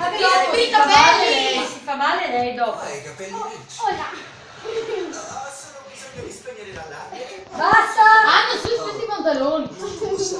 i si fa male capelli. si fa male lei dopo. Ah, i capelli oh, ricci. Oh, Ora. Ah, solo bisogno di spegnere l'allarme. Basta! Hanno su stessi pantaloni. No.